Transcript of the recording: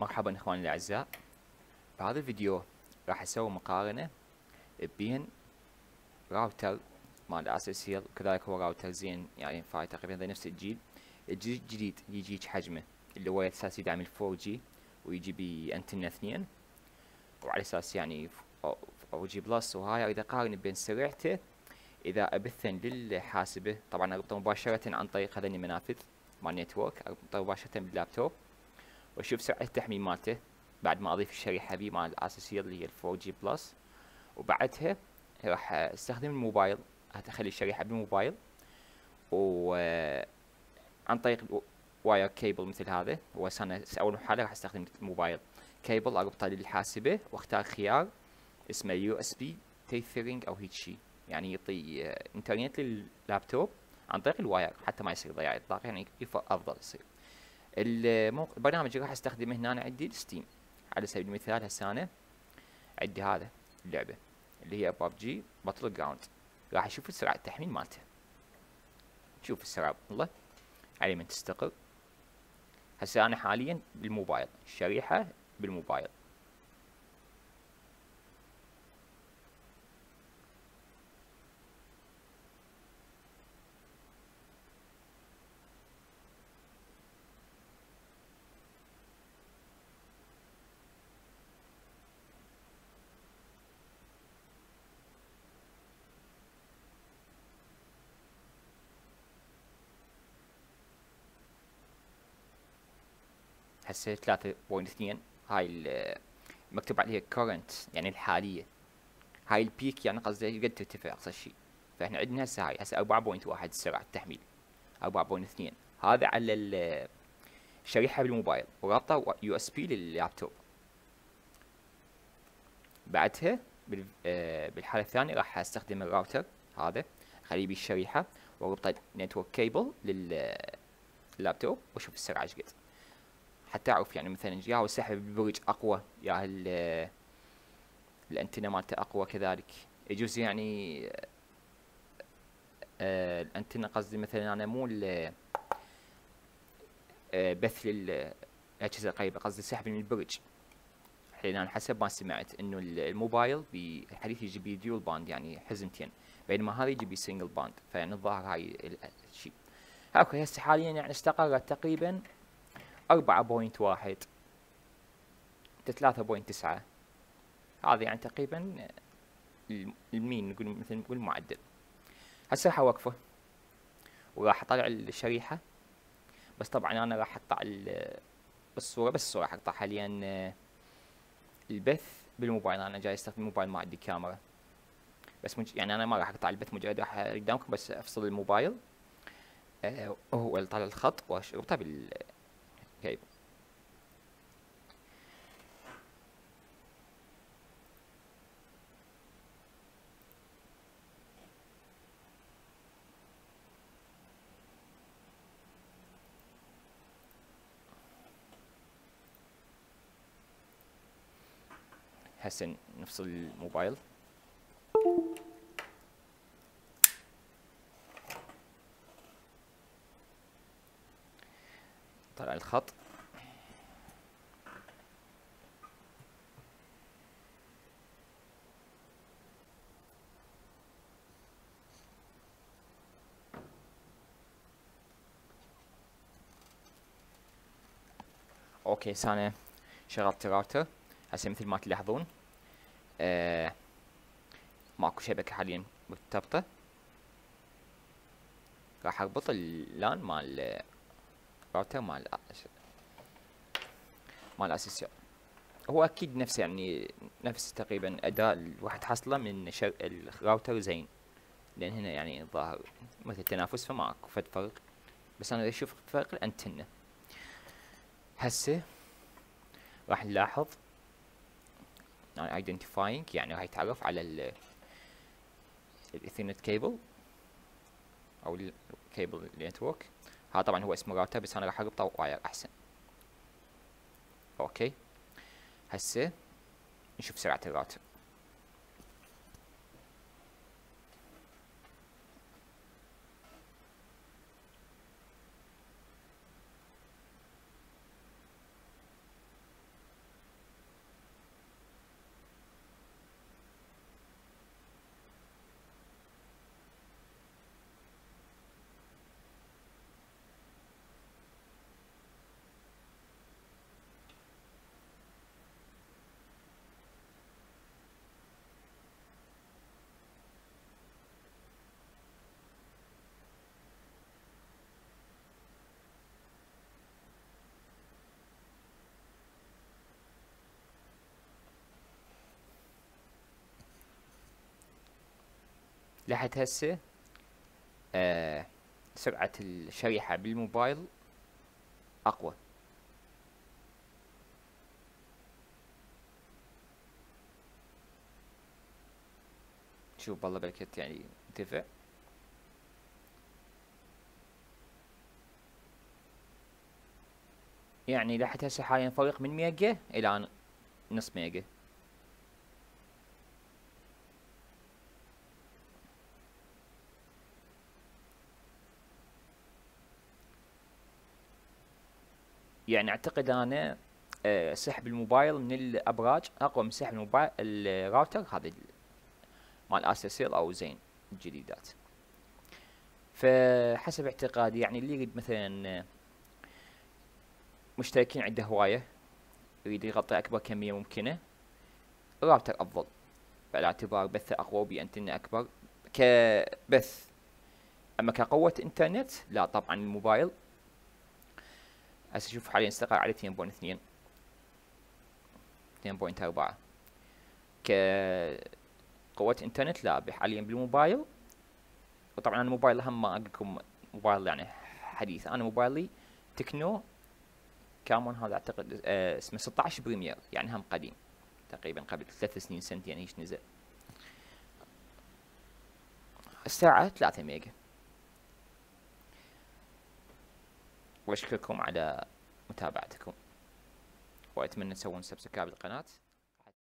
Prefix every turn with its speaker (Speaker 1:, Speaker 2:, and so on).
Speaker 1: مرحبا إخواني الأعزاء. بهذا الفيديو راح أسوي مقارنة بين راوتر مال اساسيل كذلك هو راوتر زين يعني فاي تقريبا نفس الجيل. الجيل الجديد يجيك حجمه اللي هو أساس يدعم ال 4G ويجي بانتنا اثنين. وعلى أساس يعني 4G plus وهاي اريد اقارن بين سرعته إذا أبث للحاسبة طبعا أربطه مباشرة عن طريق هذين المنافذ مال network أربطه مباشرة باللابتوب. وأشوف سرعة التحميل مالته. بعد ما أضيف الشريحة بي مال اساسيل اللي هي ال 4G plus وبعدها راح أستخدم الموبايل. أخلي الشريحة بالموبايل. و عن طريق wire cable مثل هذا. أنا أول حالة راح أستخدم الموبايل. كيبل اربطه للحاسبة وأختار خيار اسمه USB tethering أو هيك شيء يعني يعطي إنترنت لللابتوب عن طريق ال wire حتى ما يصير ضياع الطاقة يعني أفضل يصير. البرنامج اللي راح أستخدمه هنا عندي Steam على سبيل المثال هسه أنا عندي هذا اللعبة اللي هي PUBG Battlegrounds راح أشوف سرعة التحميل مالته. شوف السرعة والله علي من تستقر. هسه أنا حاليا بالموبايل الشريحة بالموبايل. هسه ثلاثة point اثنين هاي مكتوب عليها current يعني الحالية. هاي ال peak يعني قصدي قد ترتفع أقصى شيء. فإحنا عندنا هسه هاي هسه أربعة point واحد سرعة التحميل أربعة point اثنين. هذا على الشريحة بالموبايل. ورابطة USB لل laptop. بعدها آه، بالحالة الثانية راح أستخدم الراوتر هذا اخليه بالشريحة وأربطه network cable لل laptop. وأشوف السرعة إيش قد. حتى اعرف يعني مثلا يا هو السحب بالبرج أقوى يا الأنتنة مالته أقوى كذلك. يجوز يعني آه الأنتنة قصدي مثلا أنا مو آه بث للاجهزه القريبة قصدي سحب من البرج. حين أنا حسب ما سمعت إنه الموبايل بالحديث يجي بي dual band يعني حزمتين. بينما هذا يجي بي single band فيعني الظاهر هاي الشيء. okay هسه حاليا يعني استقرت تقريبا أربعة point واحد. ثلاثة point تسعة. هذا يعني تقريبا ال mean نقول مثل نقول معدل. هسه راح أوقفه. وراح أطلع الشريحة. بس طبعا أنا راح أقطع الصورة بس الصورة راح أقطع حاليا البث بالموبايل. أنا جاي أستخدم الموبايل ما عندي كاميرا. بس مج... يعني أنا ما راح أقطع البث مجرد راح قدامكم بس أفصل الموبايل. آه وهو طالع الخط. واربطه بال Okay. هسه نفصل الموبايل طلع الخط. okay هسه شغلت الراوتر هسه مثل ما تلاحظون آه ماكو شبكة حاليا مرتبطة راح أربط ال LAN مال راوتر مال مال اساسيل هو أكيد نفس يعني نفس تقريبا أداء الواحد حصله من شر... الراوتر زين. لأن هنا يعني الظاهر مثل تنافس فما أكو فد فرق. بس أنا أشوف فرق الأنتنة. هسه راح نلاحظ identifying يعني راح يتعرف على ال ال Ethernet cable أو ال cable network هذا طبعا هو اسمه راوتر بس أنا راح اربطه wire أحسن. okay. هسه نشوف سرعة الراوتر. لحد هسه آه سرعة الشريحة بالموبايل أقوى. شوف والله بركت يعني انتفع يعني لحد هسه حاليا فرق من ميجا إلى نص ميجا. يعني أعتقد أنا آه، سحب الموبايل من الأبراج أقوى من سحب الموبايل الراوتر هذا مال اساسيل أو زين الجديدات. فحسب اعتقادي يعني اللي يريد مثلا مشتركين عنده هواية يريد يغطي أكبر كمية ممكنة الراوتر أفضل. على اعتبار بثه أقوى وبأنتنة أكبر. كبث أما كقوة إنترنت لا طبعا الموبايل هسه شوف حاليا استقر على 2.2 2.4 كقوة انترنت لا حاليا بالموبايل. وطبعا أنا موبايل هم ما أقول لكم موبايل يعني حديث. أنا موبايلي Tecno Camon هذا أعتقد آه اسمه 16 Premier يعني هم قديم. تقريبا قبل ثلاث سنين سنتين إيش نزل. الساعة 3 ميجا. وأشكركم على متابعتكم. وأتمنى تسوون subscribe للقناة.